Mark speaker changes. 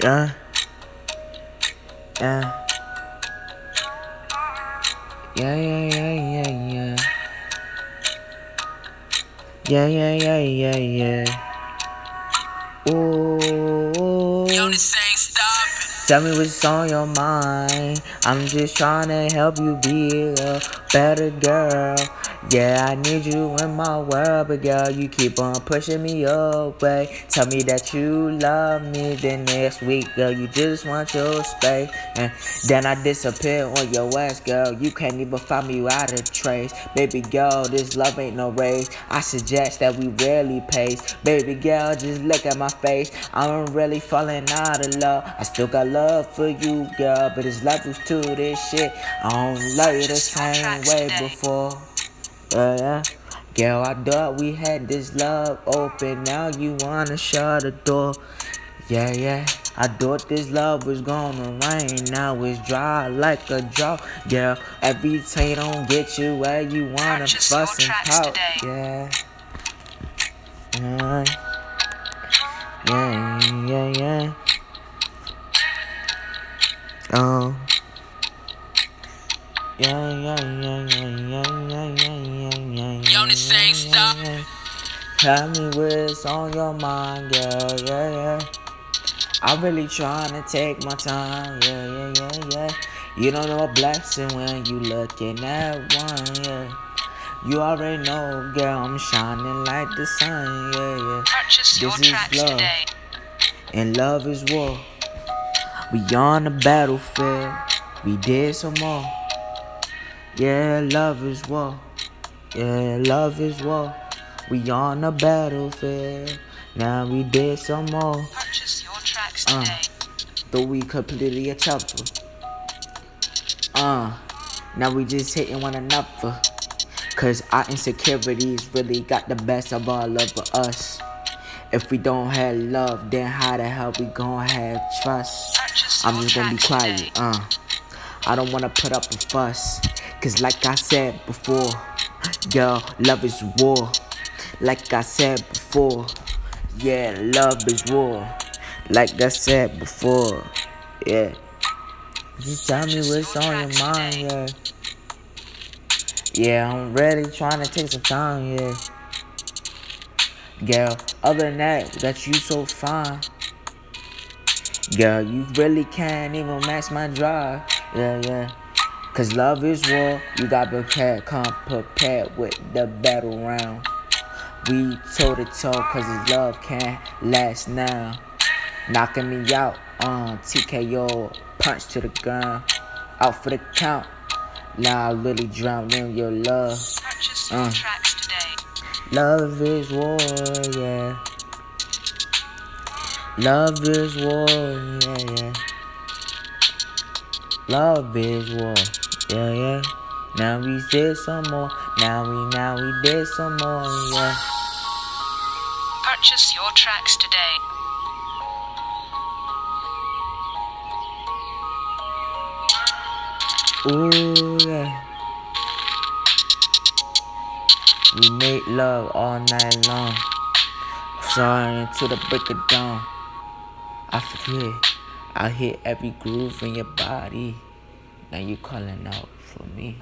Speaker 1: Yeah. Yeah. Yeah, yeah, yeah, yeah, yeah. Yeah, yeah, yeah, yeah, yeah. Ooh. Tell me what's on your mind. I'm just trying to help you be a better girl. Yeah, I need you in my world, but girl, you keep on pushing me away. Tell me that you love me, then next week, girl, you just want your space. And then I disappear on your ass, girl. You can't even find me out of trace. Baby girl, this love ain't no race. I suggest that we rarely pace. Baby girl, just look at my face. I'm really falling out of love. I still got love for you, girl, but it's levels to this shit. I don't love you the same way before. Yeah, yeah. Girl, I thought we had this love open. Now you wanna shut the door. Yeah, yeah. I thought this love was gonna rain. Now it's dry like a drought. Girl, every time don't get you where you wanna
Speaker 2: Purchase
Speaker 1: fuss and pout. Yeah. Yeah. Yeah, yeah, yeah. Oh. Tell me what's on your mind, girl, yeah, yeah. I'm really trying to take my time, yeah, yeah, yeah, yeah. You don't know a blessing when you looking at one, yeah. You already know, girl, I'm shining like the sun, yeah, yeah.
Speaker 2: Purchase
Speaker 1: This is
Speaker 2: tracks
Speaker 1: love.
Speaker 2: today.
Speaker 1: And love is war. We on the battlefield. We did some more. Yeah, love is war. Yeah, love is war. We on a battlefield. Now we did some more.
Speaker 2: Purchase your tracks
Speaker 1: Uh. Though we completely a chopper. Uh, now we just hitting one another. Cause our insecurities really got the best of all of us. If we don't have love, then how the hell we gonna have trust? I'm just gonna be quiet, uh. I don't wanna put up a fuss. Cause like I said before, girl, love is war. Like I said before, yeah, love is war. Like I said before, yeah. Just tell me what's on your mind, yeah. Yeah, I'm really trying to take some time, yeah. Girl, other than that, that you so fine. Girl, you really can't even match my drive. Yeah, yeah. Cause love is war. You got prepared, come prepared with the battle round. We toe to toe, cause this love can't last now. Knocking me out on TKO, punch to the ground. Out for the count. Now I really drown in your love. Uh. Love is war, yeah. Love is war, yeah, yeah. Love is war, yeah, yeah. Now we did some more. Now we, now we did some more, yeah.
Speaker 2: Purchase your tracks today.
Speaker 1: Ooh, yeah. We make love all night long. Sorry until the break of dawn. I forget. I hit every groove in your body. Now you calling out for me.